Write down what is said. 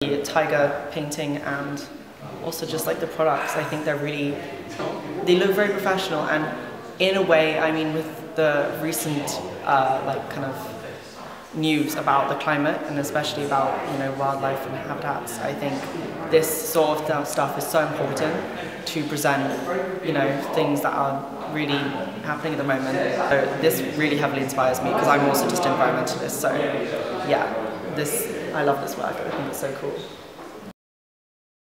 The tiger painting and also just like the products, I think they're really, they look very professional and in a way, I mean, with the recent uh, like kind of news about the climate and especially about you know wildlife and habitats, I think this sort of stuff is so important to present you know things that are really happening at the moment. So this really heavily inspires me because I'm also just an environmentalist. So yeah, this I love this work. I think it's so cool.